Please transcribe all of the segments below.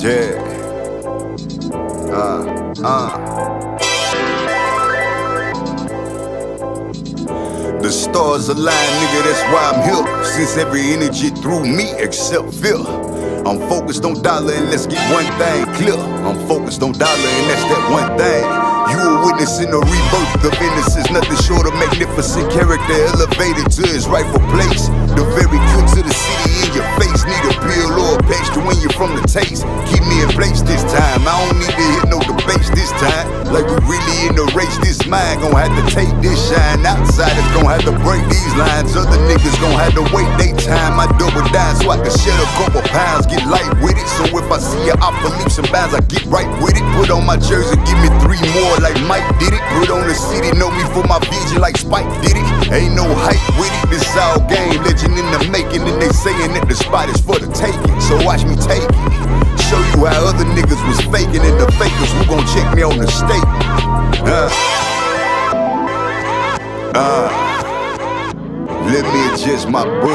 Yeah. Uh, uh. The stars align, nigga, that's why I'm here. Since every energy through me except fear. I'm focused on Dolla and let's get one thing clear. I'm focused on Dolla and that's that one thing. You a witness in the rebirth of innocence, is nothing short of magnificent character elevated to his rightful place. The very crooks of the city in your face need a Like we really in the race, this mind gon' have to take this shine. Outsiders gon' have to break these lines. Other niggas gon' have to wait they time. I double down so I can shed a couple pounds, get light with it. So if I see a off for leaps and bounds, I get right with it. Put on my jersey, give me three more like Mike did it. Put on the city, know me for my vision like Spike did it. Ain't no hype with it, this all game. Legend in the making, and they saying that the spot is for the taking. So watch me take it. You how other niggas was faking, and the fakers who gon' check me on the state. Uh. Uh. Let me adjust my boo.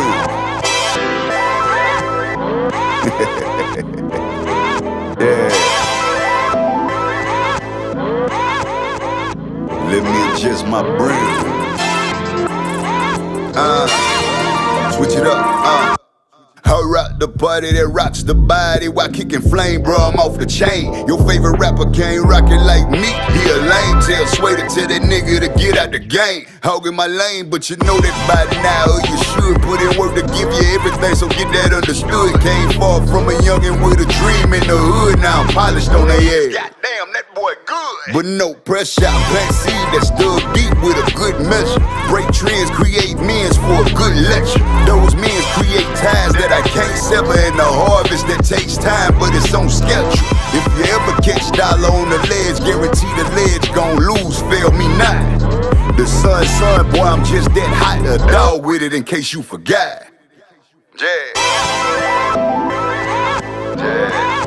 yeah. Let me adjust my brain. Uh, switch it up. Uh. I rock the party that rocks the body while kicking flame, bro. I'm off the chain. Your favorite rapper can't rock it like me. He a lame. Sway to tell that nigga to get out the game. Hogging my lane, but you know that by now. You should put in work to give you everything, so get that understood. Came far from a youngin' with a dream in the hood. Now I'm polished on their ass. Goddamn, that boy good. But no pressure. I plant seed that's dug deep with a good measure. Break trends, create men's for a good time, but it's on schedule. If you ever catch Dolla on the ledge, guarantee the ledge gon' lose, fail me not. The sun, sun, boy, I'm just that hot. A dog with it in case you forgot. Yeah. Yeah.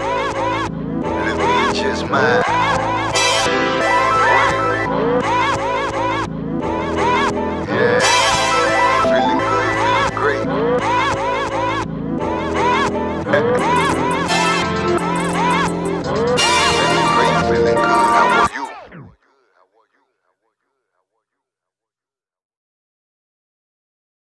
Just mine.